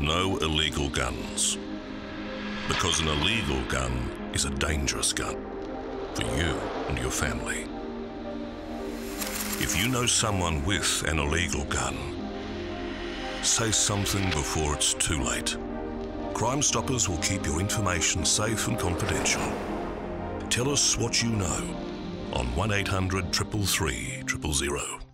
No illegal guns. Because an illegal gun is a dangerous gun for you and your family. If you know someone with an illegal gun, say something before it's too late. Crime Stoppers will keep your information safe and confidential. Tell us what you know on 1 800 333 000.